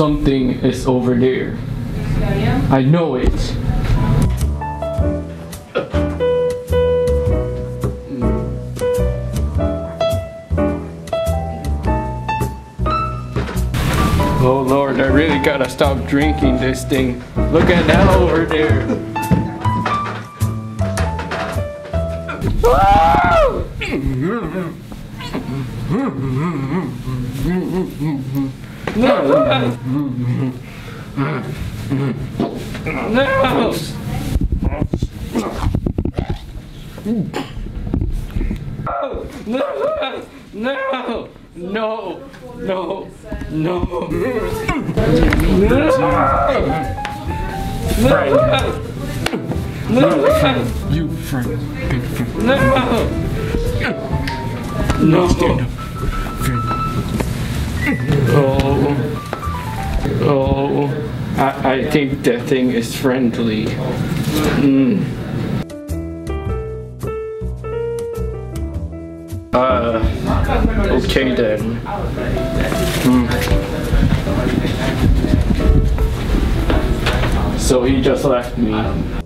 something is over there. I know it. Oh Lord, I really gotta stop drinking this thing. Look at that over there. No! No! No! No! No! No! No! You friend, big friend. No! No! Stand up. Oh. Oh. I, I think that thing is friendly. Mm. Uh, okay then. Hmm. So he just left me.